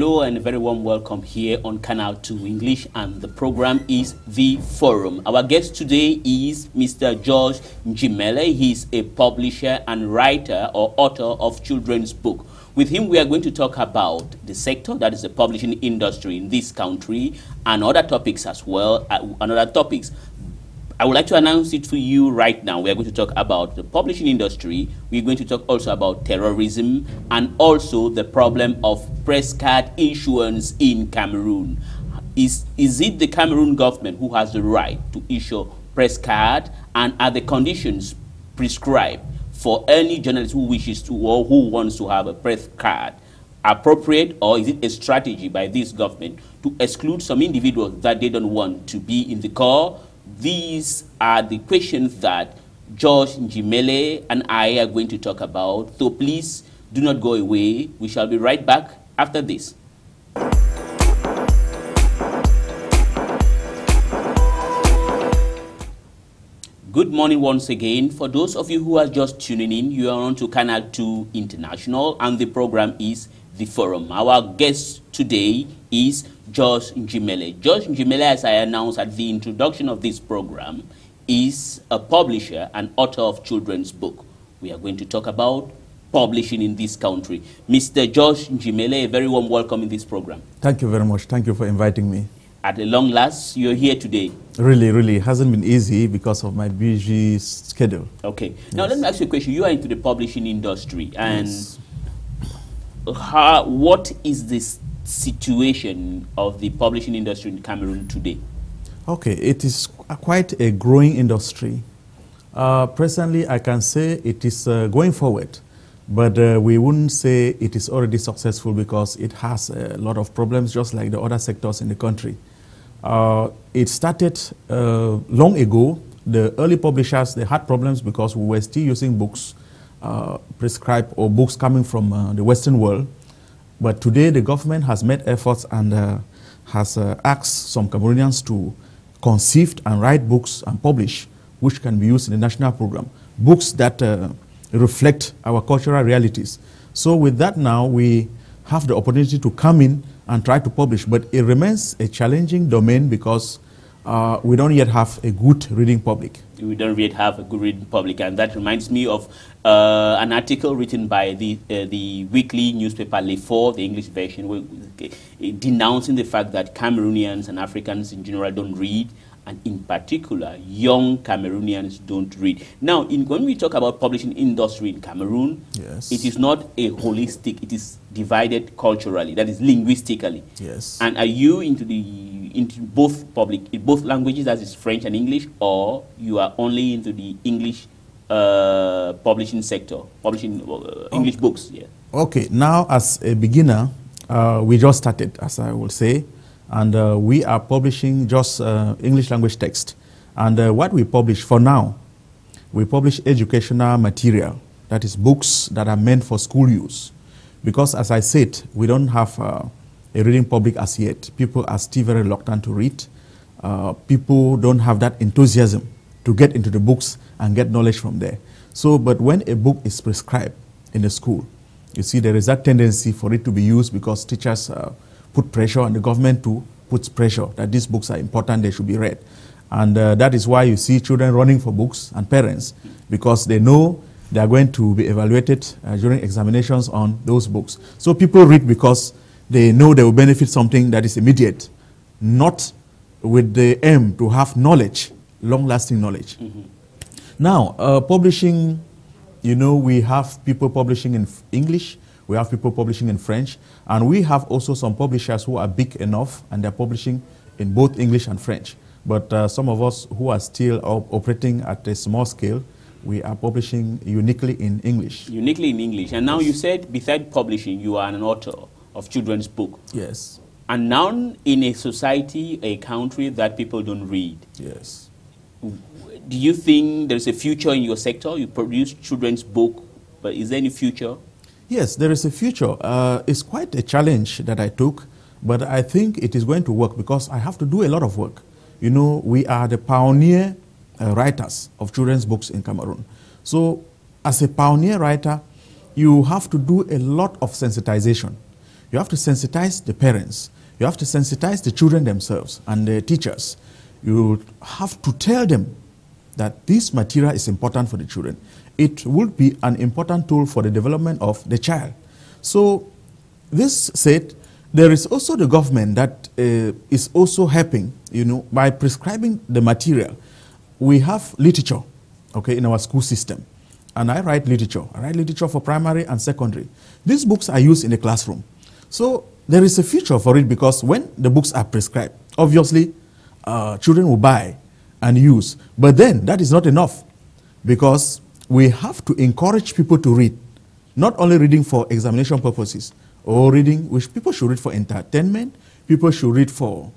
Hello and very warm welcome here on Canal 2 English and the program is The Forum. Our guest today is Mr. George Njimele. He's a publisher and writer or author of children's book. With him we are going to talk about the sector, that is the publishing industry in this country and other topics as well, uh, and other topics. I would like to announce it for you right now. We are going to talk about the publishing industry. We're going to talk also about terrorism and also the problem of press card issuance in Cameroon. Is, is it the Cameroon government who has the right to issue press card and are the conditions prescribed for any journalist who wishes to or who wants to have a press card appropriate or is it a strategy by this government to exclude some individuals that they don't want to be in the core these are the questions that George Njimele and I are going to talk about. So please do not go away. We shall be right back after this. Good morning once again. For those of you who are just tuning in, you are on to Canal 2 International and the program is The Forum. Our guest today is George Njimele. George Njimele, as I announced at the introduction of this program, is a publisher and author of children's book. We are going to talk about publishing in this country. Mr. George Njimele, a very warm welcome in this program. Thank you very much. Thank you for inviting me. At a long last, you're here today. Really, really, it hasn't been easy because of my busy schedule. Okay. Now, let me ask you a question. You are into the publishing industry, and yes. how, what is this situation of the publishing industry in Cameroon today? Okay, it is quite a growing industry. Uh, presently, I can say it is uh, going forward, but uh, we wouldn't say it is already successful because it has a lot of problems, just like the other sectors in the country. Uh, it started uh, long ago. The early publishers they had problems because we were still using books uh, prescribed or books coming from the Western world but today the government has made efforts and uh, has uh, asked some Cameroonians to conceive and write books and publish, which can be used in the national program. Books that uh, reflect our cultural realities. So with that now, we have the opportunity to come in and try to publish, but it remains a challenging domain because uh, we don't yet have a good reading public. We don't yet have a good reading public, and that reminds me of uh, an article written by the uh, the weekly newspaper L'Effort, the English version, denouncing the fact that Cameroonians and Africans in general don't read, and in particular, young Cameroonians don't read. Now, in, when we talk about publishing industry in Cameroon, yes. it is not a holistic; it is divided culturally, that is linguistically. Yes. And are you into the into both public, in both languages, that is French and English, or you are only into the English uh, publishing sector, publishing uh, English oh. books? Yeah. Okay. Now, as a beginner, uh, we just started, as I will say, and uh, we are publishing just uh, English language text. And uh, what we publish for now, we publish educational material, that is books that are meant for school use. Because as I said, we don't have a reading public as yet. People are still very reluctant to read. Uh, people don't have that enthusiasm to get into the books and get knowledge from there. So, but when a book is prescribed in a school, you see there is that tendency for it to be used because teachers uh, put pressure on the government to put pressure that these books are important, they should be read. And uh, that is why you see children running for books and parents because they know they are going to be evaluated uh, during examinations on those books. So people read because they know they will benefit something that is immediate, not with the aim to have knowledge, long-lasting knowledge. Mm -hmm. Now, uh, publishing, you know, we have people publishing in English, we have people publishing in French, and we have also some publishers who are big enough and they're publishing in both English and French. But uh, some of us who are still op operating at a small scale, we are publishing uniquely in English. Uniquely in English. And now yes. you said, besides publishing, you are an author of children's book. Yes. And now in a society, a country that people don't read. Yes. Do you think there's a future in your sector? You produce children's book, but is there any future? Yes, there is a future. Uh, it's quite a challenge that I took, but I think it is going to work because I have to do a lot of work. You know, we are the pioneer uh, writers of children's books in Cameroon. So, as a pioneer writer, you have to do a lot of sensitization You have to sensitize the parents. You have to sensitize the children themselves and the teachers. You have to tell them that this material is important for the children. It would be an important tool for the development of the child. So, this said, there is also the government that uh, is also helping, you know, by prescribing the material. We have literature, okay, in our school system. And I write literature. I write literature for primary and secondary. These books are used in the classroom. So there is a future for it because when the books are prescribed, obviously uh, children will buy and use. But then that is not enough because we have to encourage people to read, not only reading for examination purposes or reading, which people should read for entertainment, people should read for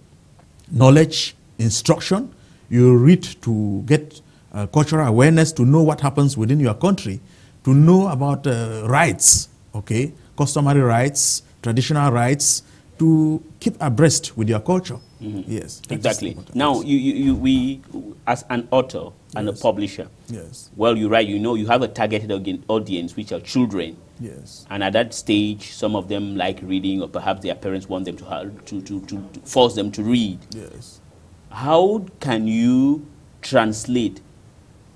knowledge, instruction. You read to get uh, cultural awareness, to know what happens within your country, to know about uh, rights, okay, customary rights, traditional rights, to keep abreast with your culture. Mm -hmm. Yes, exactly. Now, you, you, you, we, as an author and yes. a publisher, yes. well, you write, you know, you have a targeted audience, which are children. Yes. And at that stage, some of them like reading, or perhaps their parents want them to, have, to, to, to, to force them to read. Yes. How can you translate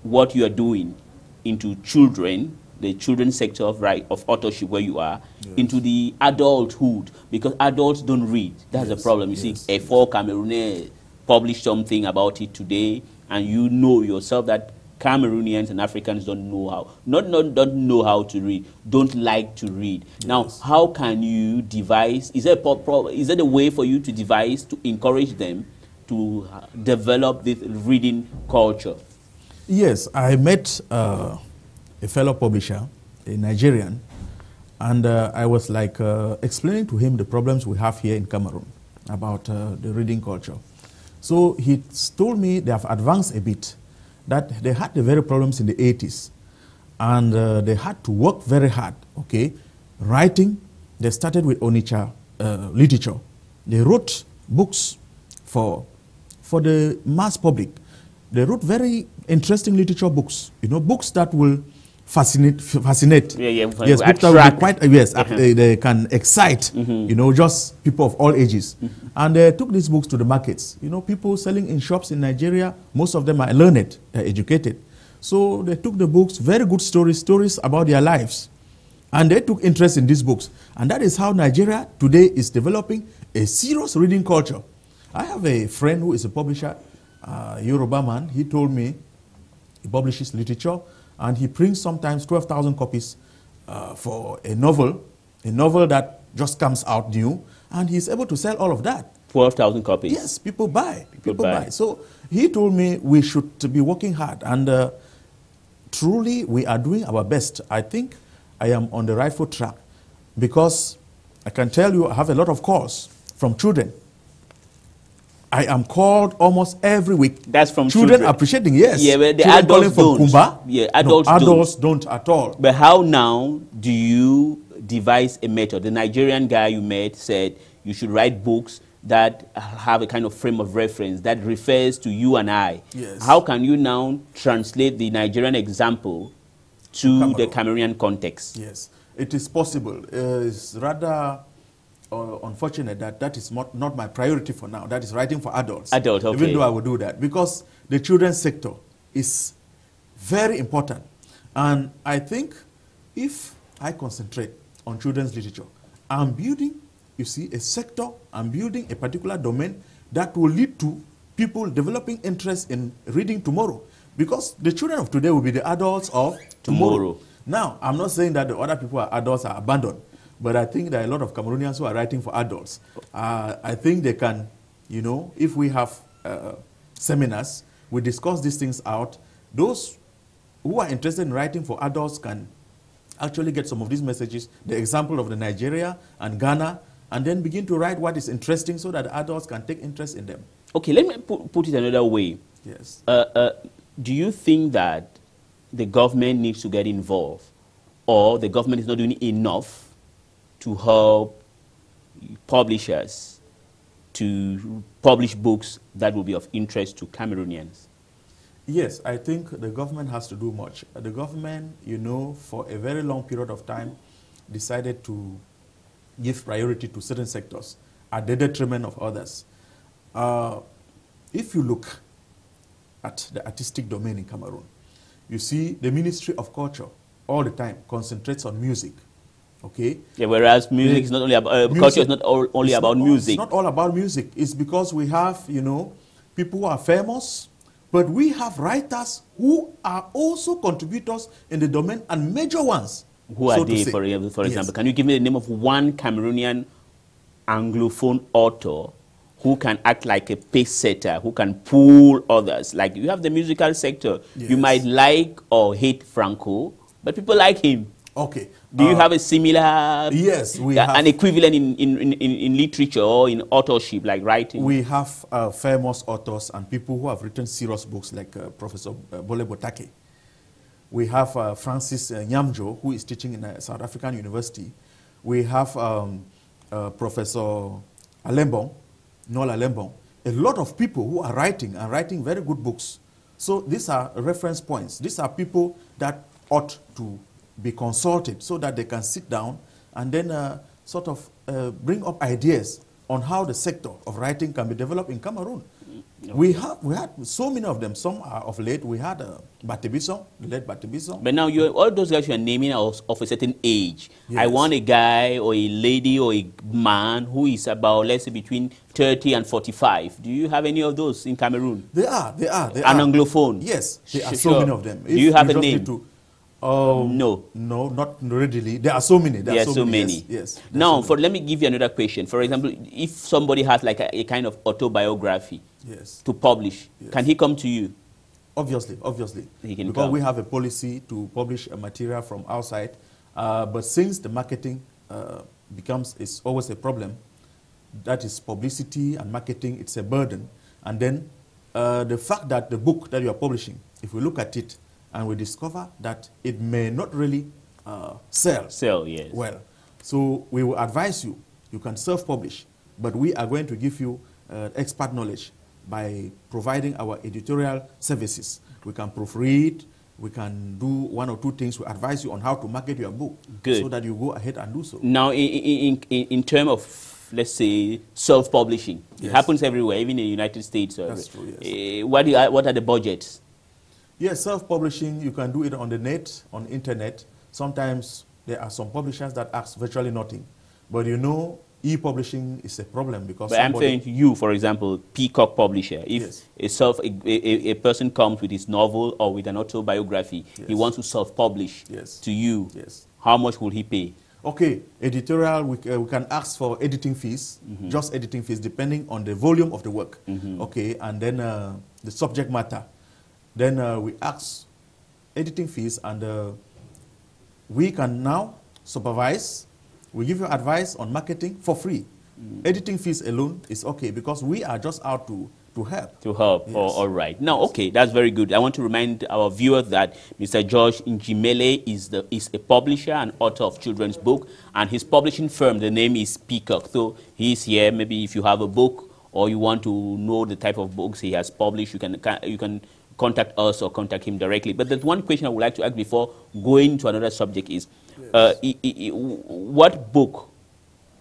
what you are doing into children, the children's sector of right of authorship where you are, yes. into the adulthood because adults don't read. That's yes. the problem. You yes. see, L'Effort Camerounais published something about it today, and you know yourself that Cameroonians and Africans don't know how, not, not don't know how to read, don't like to read. Now, how can you devise? Is there a is there a way for you to devise to encourage them to develop this reading culture? Yes, I met uh, a fellow publisher, a Nigerian, and uh, I was like uh, explaining to him the problems we have here in Cameroon about uh, the reading culture. So he told me they have advanced a bit, that they had the very problems in the 80s, and uh, they had to work very hard, okay? Writing, they started with Onitsha uh, literature. They wrote books for, for the mass public they wrote very interesting literature books, you know, books that will fascinate, fascinate. Yeah, yeah. Yes, books that will be quite, yes, uh -huh. they, they, can excite, mm -hmm. you know, just people of all ages. Mm -hmm. And they took these books to the markets. You know, people selling in shops in Nigeria, most of them are learned, they're educated. So they took the books, very good stories, stories about their lives. And they took interest in these books. And that is how Nigeria today is developing a serious reading culture. I have a friend who is a publisher uh, Yoruba man, he told me he publishes literature and he prints sometimes 12,000 copies uh, for a novel, a novel that just comes out new, and he's able to sell all of that. 12,000 copies? Yes, people buy. People, people buy. buy. So he told me we should be working hard, and uh, truly we are doing our best. I think I am on the rightful track because I can tell you I have a lot of calls from children I am called almost every week. That's from children. children. appreciating, yes. Yeah, but the children adults don't. Kumba. Yeah, adults, no, adults don't. don't. at all. But how now do you devise a method? The Nigerian guy you met said you should write books that have a kind of frame of reference that refers to you and I. Yes. How can you now translate the Nigerian example to Cameroon. the Cameroonian context? Yes, it is possible. Uh, it's rather uh, unfortunate that that is not, not my priority for now. That is writing for adults. Adult, okay. Even though I will do that. Because the children's sector is very important. And I think if I concentrate on children's literature, I'm building, you see, a sector, I'm building a particular domain that will lead to people developing interest in reading tomorrow. Because the children of today will be the adults of tomorrow. tomorrow. Now, I'm not saying that the other people are adults are abandoned. But I think there are a lot of Cameroonians who are writing for adults. Uh, I think they can, you know, if we have uh, seminars, we discuss these things out. Those who are interested in writing for adults can actually get some of these messages, the example of the Nigeria and Ghana, and then begin to write what is interesting so that adults can take interest in them. Okay, let me put, put it another way. Yes. Uh, uh do you think that the government needs to get involved or the government is not doing enough to help publishers to publish books that will be of interest to Cameroonians? Yes, I think the government has to do much. The government, you know, for a very long period of time decided to give priority to certain sectors at the detriment of others. Uh, if you look at the artistic domain in Cameroon, you see the Ministry of Culture all the time concentrates on music. Okay. Yeah, whereas music is not only about uh, music, culture is not all, only about not, music. It's not all about music. It's because we have you know people who are famous, but we have writers who are also contributors in the domain and major ones. Who are they, for, for example? Yes. Can you give me the name of one Cameroonian Anglophone author who can act like a pace setter, who can pull others? Like you have the musical sector. Yes. You might like or hate Franco, but people like him. Okay. Do uh, you have a similar? Yes, we uh, have. An equivalent in, in, in, in, literature or in authorship, like writing? We have uh, famous authors and people who have written serious books, like uh, Professor uh, Bole Butake. We have uh, Francis Nyamnjoh, who is teaching in a South African university. We have um, Professor Alembong, Noel Alembong. A lot of people who are writing and writing very good books. So these are reference points. These are people that ought to be consulted so that they can sit down and then uh, sort of uh, bring up ideas on how the sector of writing can be developed in Cameroon. Okay. We, have, we had so many of them. Some are of late. We had uh, Bate Besong, the late Bate Besong. But now, you all those guys you are naming are of, of a certain age. Yes. I want a guy or a lady or a man who is about, let's say, between 30 and 45. Do you have any of those in Cameroon? They are. They are. They An are. Anglophone? Yes. There are so many of them. If Do you have a name? Um, no. No, not readily. There are so many. There, there are so, so many. many. Yes. yes now, so for let me give you another question. For example, if somebody has like a, a kind of autobiography yes. to publish, yes. can he come to you? Obviously, obviously. He can because come. we have a policy to publish a material from outside, uh, but since the marketing uh, becomes is always a problem, that is publicity and marketing. It's a burden, and then uh, the fact that the book that you are publishing, if we look at it and we discover that it may not really uh, sell. Sell, yes. Well, so we will advise you. You can self-publish, but we are going to give you uh, expert knowledge by providing our editorial services. We can proofread, we can do one or two things. We advise you on how to market your book Good. so that you go ahead and do so. Now, in, in, in, in terms of, let's say, self-publishing, yes. it happens everywhere, even in the United States. That's true, yes. Uh, what, you, what are the budgets? Yes, self-publishing, you can do it on the net, on the internet. Sometimes there are some publishers that ask virtually nothing. But you know, e-publishing is a problem because But I'm saying to you, for example, Peacock Publisher, if yes. a, self, a, a, a, person comes with his novel or with an autobiography, yes. he wants to self-publish yes. to you, yes. how much will he pay? Okay, editorial, we, uh, we can ask for editing fees, mm -hmm. just editing fees, depending on the volume of the work. Mm -hmm. Okay, and then uh, the subject matter. Then uh, we ask editing fees and uh, we can now supervise. We give you advice on marketing for free. Mm. Editing fees alone is okay because we are just out to, to help. To help, yes. oh, all right. Now, okay, that's very good. I want to remind our viewers that Mr. George Njimele is, the, is a publisher and author of children's book, and his publishing firm, the name is Peacock. So he's here. Maybe if you have a book or you want to know the type of books he has published, you can, you can contact us or contact him directly. But there's one question I would like to ask before going to another subject is, yes. uh, what book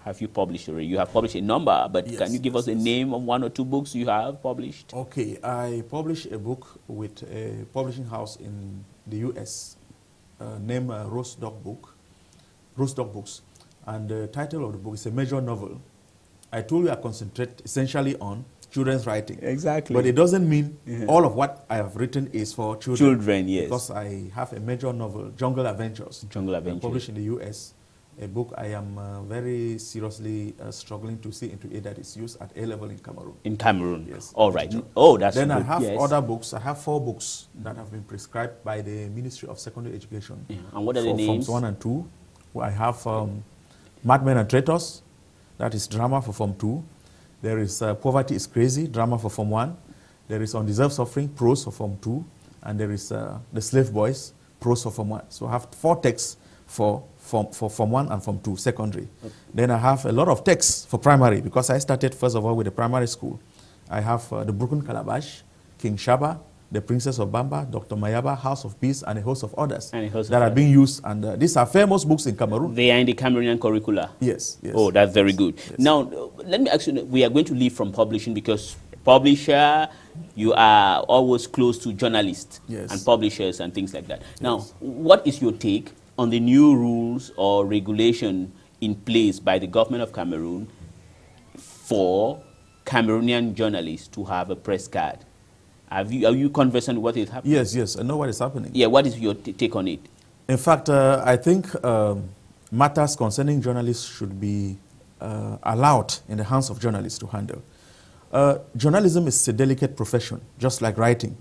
have you published already? You have published a number, but yes, can you give yes, us a name of one or two books you have published? Okay, I published a book with a publishing house in the U.S. Uh, named uh, Rose Dog Book, Rose Dog Books, and the title of the book is a major novel. I told you I concentrate essentially on children's writing. Exactly. But it doesn't mean yeah. all of what I have written is for children. Children, yes. Because I have a major novel, Jungle Adventures. Jungle Adventures. Published in the U.S. A book I am uh, very seriously uh, struggling to see into it that is used at A level in Cameroon. In Cameroon? Yes. All right. Oh, that's Then good. I have yes. other books. I have four books that have been prescribed by the Ministry of Secondary Education. Yeah. And what are the names? Forms 1 and 2. I have um, Madmen and Traitors. That is drama for Form 2. There is uh, Poverty is Crazy, drama for Form 1. There is Undeserved Suffering, prose for Form 2. And there is uh, The Slave Boys, prose for Form 1. So I have four texts for Form, for Form 1 and Form 2, secondary. Okay. Then I have a lot of texts for primary because I started, first of all, with the primary school. I have uh, The Broken Calabash, King Shaba, the Princess of Bamba, Dr. Mayaba, House of Peace, and a host of others host of that are being used. And uh, these are famous books in Cameroon. They are in the Cameroonian curricula. yes, yes. Oh, that's very good. yes. Now, let me ask you, we are going to leave from publishing because publisher, you are always close to journalists Yes. and publishers and things like that. Now, what is your take on the new rules or regulation in place by the government of Cameroon for Cameroonian journalists to have a press card? Have you, are you conversant with what is happening? Yes, yes, I know what is happening. Yeah, what is your take on it? In fact, uh, I think um, matters concerning journalists should be uh, allowed in the hands of journalists to handle. Uh, journalism is a delicate profession, just like writing.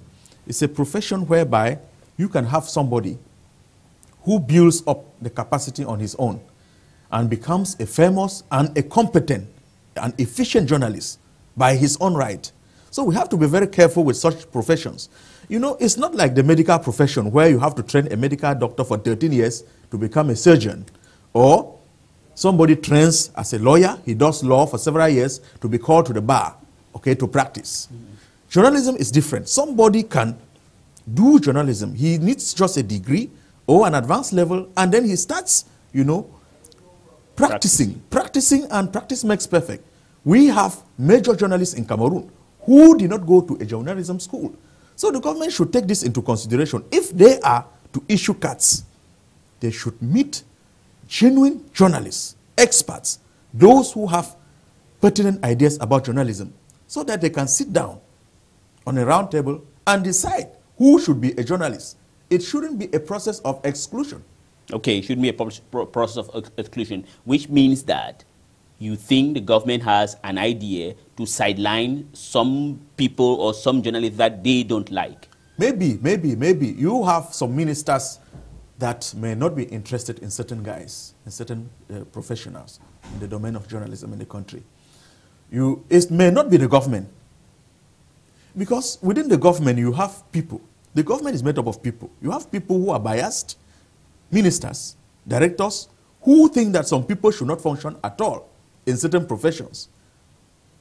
It's a profession whereby you can have somebody who builds up the capacity on his own and becomes a famous and a competent and efficient journalist by his own right. So we have to be very careful with such professions. You know, it's not like the medical profession where you have to train a medical doctor for 13 years to become a surgeon or somebody trains as a lawyer, he does law for several years to be called to the bar, okay, to practice. Journalism is different. Somebody can do journalism. He needs just a degree or an advanced level, and then he starts, you know, practicing. Practicing, and practice makes perfect. We have major journalists in Cameroon who did not go to a journalism school. So the government should take this into consideration. If they are to issue cuts, they should meet genuine journalists, experts, those who have pertinent ideas about journalism, so that they can sit down on a round table and decide who should be a journalist. It shouldn't be a process of exclusion. Okay, it shouldn't be a pro- pro- process of exclusion, which means that you think the government has an idea to sideline some people or some journalists that they don't like. Maybe, maybe, maybe you have some ministers that may not be interested in certain guys, in certain uh, professionals in the domain of journalism in the country. You, it may not be the government. Because within the government, you have people. The government is made up of people. You have people who are biased, ministers, directors, who think that some people should not function at all in certain professions.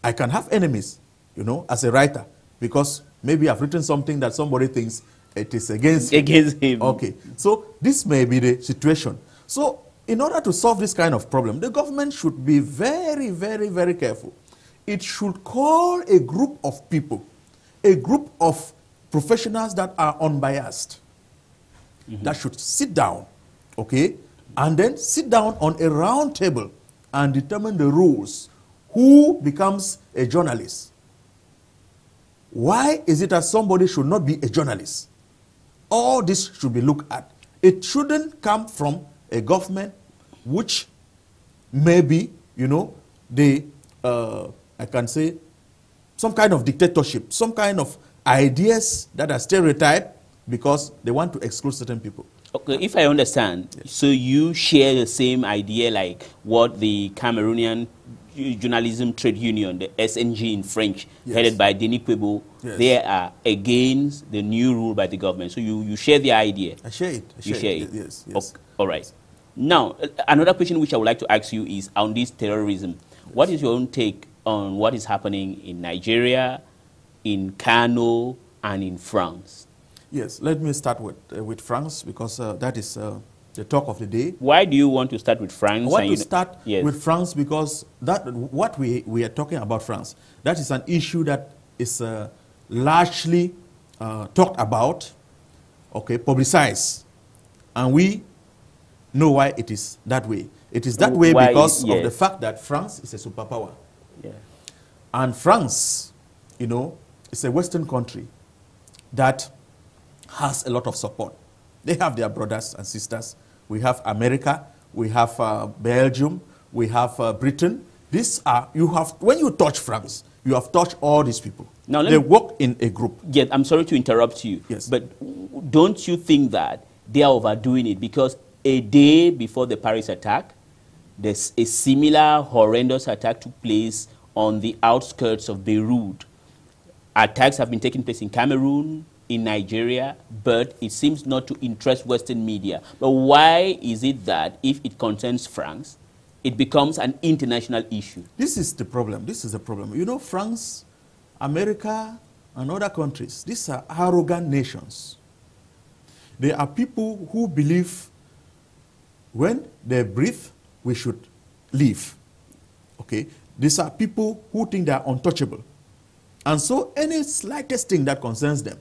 I can have enemies, you know, as a writer, because maybe I've written something that somebody thinks it is against. Against him. Okay, so this may be the situation. So, in order to solve this kind of problem, the government should be very, very, very careful. It should call a group of people, a group of professionals that are unbiased, mm-hmm. that should sit down, okay, and then sit down on a round table and determine the rules. Who becomes a journalist? Why is it that somebody should not be a journalist? All this should be looked at. It shouldn't come from a government which maybe, you know, they, uh, I can say, some kind of dictatorship, some kind of ideas that are stereotyped because they want to exclude certain people. Okay, if I understand, so you share the same idea like what the Cameroonian Journalism Trade Union, the SNG in French, Yes. headed by Denis Nkwebo, Yes. they are against the new rule by the government. So you, you share the idea. I share it. I You share it. Yes, yes. Ok, all right. Now, another question which I would like to ask you is on this terrorism. What is your own take on what is happening in Nigeria, in Kano, and in France? Yes, let me start with, uh, with France because uh, that is uh, the talk of the day. Why do you want to start with France? I want to you- start Yes. with France because that what we, we are talking about France, that is an issue that is uh, largely uh, talked about, okay, publicized, and we know why it is that way. It is that way Why- because of the fact that France is a superpower. Yeah. And France, you know, is a Western country that has a lot of support. They have their brothers and sisters. We have America, we have uh, Belgium, we have uh, Britain. These are, you have, when you touch France, you have touched all these people. Now they me- work in a group. Yes, I'm sorry to interrupt you. Yes. But don't you think that they are overdoing it? Because a day before the Paris attack, there's a similar horrendous attack took place on the outskirts of Beirut. Attacks have been taking place in Cameroon, in Nigeria, but it seems not to interest Western media. But why is it that if it concerns France, it becomes an international issue? This is the problem. This is the problem. You know, France, America, and other countries, these are arrogant nations. They are people who believe when they breathe, we should live. Okay? These are people who think they are untouchable. And so any slightest thing that concerns them,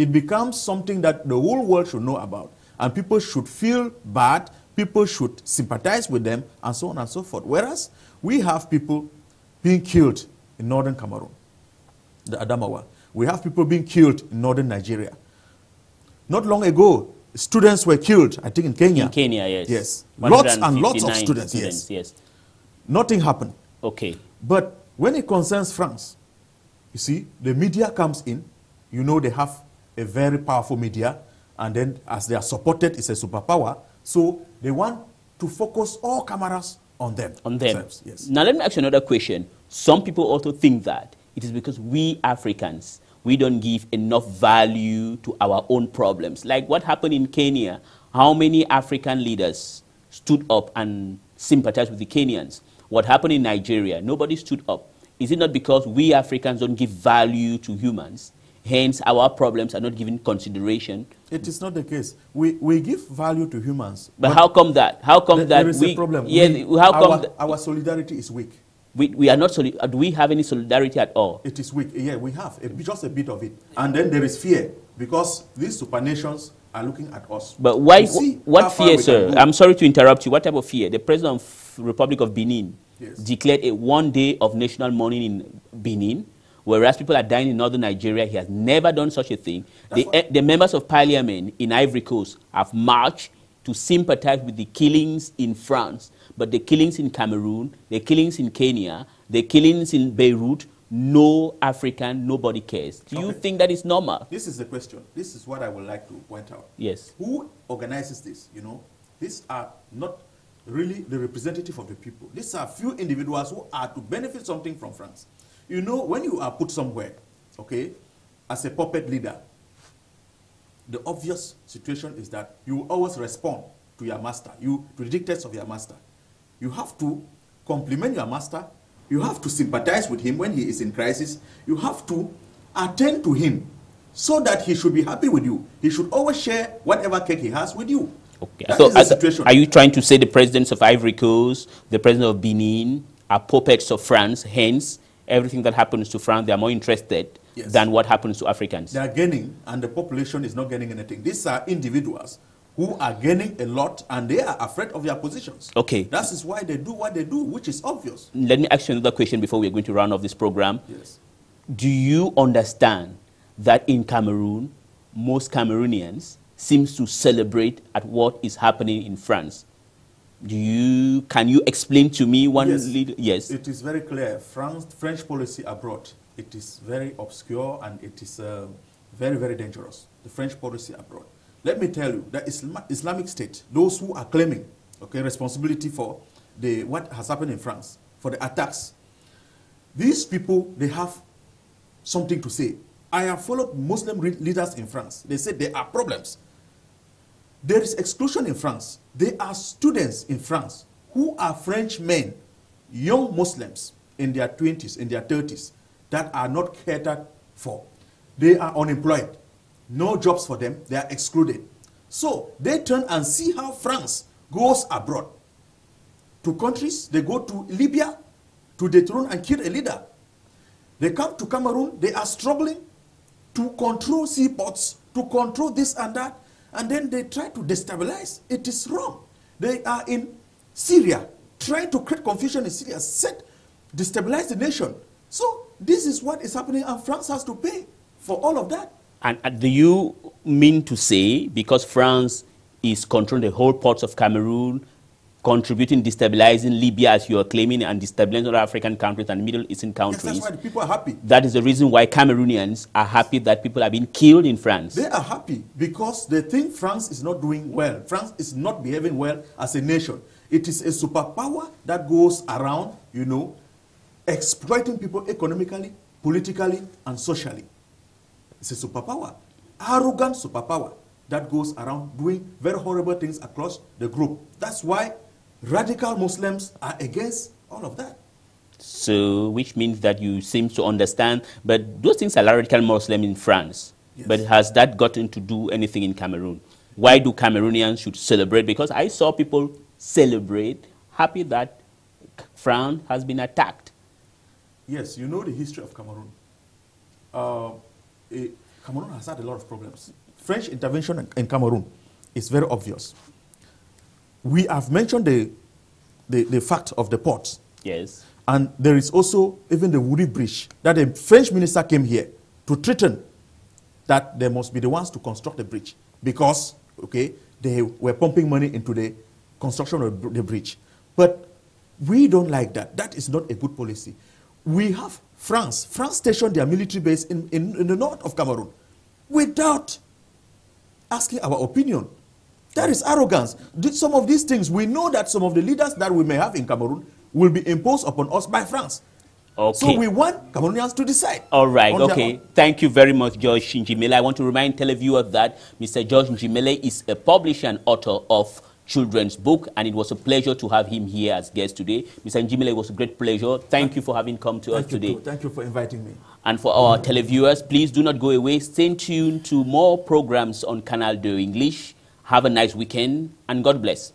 it becomes something that the whole world should know about. And people should feel bad, people should sympathize with them, and so on and so forth. Whereas we have people being killed in northern Cameroon, the Adamawa. We have people being killed in northern Nigeria. Not long ago, students were killed, I think in Kenya. In Kenya, yes. Yes. Lots and lots of 159 students, yes. yes. Nothing happened. Okay. But when it concerns France, you see, the media comes in, you know they have a very powerful media, and then as they are supported, it's a superpower. So they want to focus all cameras on them. On them. themselves, Yes. Now let me ask you another question. Some people also think that it is because we Africans we don't give enough value to our own problems. Like what happened in Kenya, how many African leaders stood up and sympathized with the Kenyans? What happened in Nigeria, nobody stood up. Is it not because we Africans don't give value to humans? Hence, our problems are not given consideration. It is not the case. We, we give value to humans. But, how come that? How come th- that there is we? a problem. Yeah, We- how come our, our solidarity is weak. we, we are not? Soli- uh, do we have any solidarity at all? It is weak. Yeah, we have a, just a bit of it. And then there is fear because these supernations are looking at us. But why? see What fear, sir? I'm sorry to interrupt you. What type of fear? The president of Republic of Benin Yes. declared a one day of national mourning in Benin, whereas people are dying in northern Nigeria. He has never done such a thing. The, eh, the members of parliament in Ivory Coast have marched to sympathize with the killings in France, but the killings in Cameroon, the killings in Kenya, the killings in Beirut, no African, nobody cares. Do you think that is normal? This is the question. This is what I would like to point out. Yes. Who organizes this? You know, these are not really the representative of the people. These are few individuals who are to benefit something from France. You know, when you are put somewhere, okay, as a puppet leader, the obvious situation is that you always respond to your master, you to the dictates of your master. You have to compliment your master. You have to sympathize with him when he is in crisis. You have to attend to him so that he should be happy with you. He should always share whatever cake he has with you. Okay. That so is the situation. are you trying to say the presidents of Ivory Coast, the president of Benin are puppets of France, hence everything that happens to France, they are more interested Yes. than what happens to Africans? They are gaining, and the population is not gaining anything. These are individuals who are gaining a lot, and they are afraid of their positions. Okay. That is why they do what they do, which is obvious. Let me ask you another question before we're going to round off this program. Yes. Do you understand that in Cameroon, most Cameroonians seems to celebrate at what is happening in France? Do you, can you explain to me one Yes. yes. It is very clear. France, French policy abroad, it is very obscure and it is uh, very, very dangerous. The French policy abroad. Let me tell you, the Islam- Islamic State, those who are claiming okay, responsibility for the, what has happened in France, for the attacks, these people, they have something to say. I have followed Muslim leaders in France. They said there are problems. There is exclusion in France. There are students in France who are French men, young Muslims in their 20s, in their 30s, that are not catered for. They are unemployed. No jobs for them. They are excluded. So they turn and see how France goes abroad. To countries, they go to Libya to dethrone and kill a leader. They come to Cameroon, they are struggling to control seaports, to control this and that, and then they try to destabilize. It is wrong. They are in Syria, trying to create confusion in Syria, set, destabilize the nation. So this is what is happening, and France has to pay for all of that. And uh, do you mean to say, because France is controlling the whole ports of Cameroon, contributing, destabilizing Libya, as you are claiming, and destabilizing other African countries and Middle Eastern Yes, countries, that's why the people are happy. that is the reason why Cameroonians are happy that people are being killed in France? They are happy because they think France is not doing well. France is not behaving well as a nation. It is a superpower that goes around, you know, exploiting people economically, politically, and socially. It's a superpower, arrogant superpower that goes around doing very horrible things across the globe. That's why radical Muslims are against all of that. So, which means that you seem to understand, but those things are radical Muslim in France. Yes. But has that gotten to do anything in Cameroon? Why do Cameroonians should celebrate? Because I saw people celebrate, happy that France has been attacked. Yes, you know the history of Cameroon. Uh, eh, Cameroon has had a lot of problems. French intervention in, in Cameroon is very obvious. We have mentioned the, the, the fact of the port. Yes. And there is also even the Wouri Bridge that a French minister came here to threaten that they must be the ones to construct the bridge because, okay, they were pumping money into the construction of the bridge. But we don't like that. That is not a good policy. We have France. France stationed their military base in, in, in the north of Cameroon without asking our opinion. That is arrogance. Some of these things, we know that some of the leaders that we may have in Cameroon will be imposed upon us by France. Okay. So we want Cameroonians to decide. All right, okay. Thank you very much, George Njimele. I want to remind televiewers that Mr. George Njimele is a publisher and author of children's book, and it was a pleasure to have him here as guest today. Mr. Njimele, it was a great pleasure. Thank you for having come to us Thank you, today. too. Thank you for inviting me. And for our televiewers, please do not go away. Stay tuned to more programs on Canal 2 English. Have a nice weekend, and God bless.